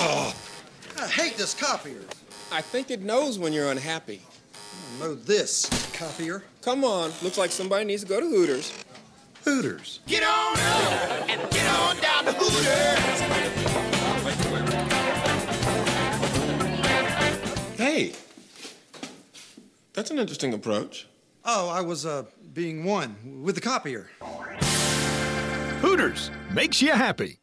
I hate this copier. I think it knows when you're unhappy. I know this copier. Come on, looks like somebody needs to go to Hooters. Hooters. Get on up and get on down to Hooters. Hey, that's an interesting approach. Oh, I was uh, being one with the copier. Hooters makes you happy.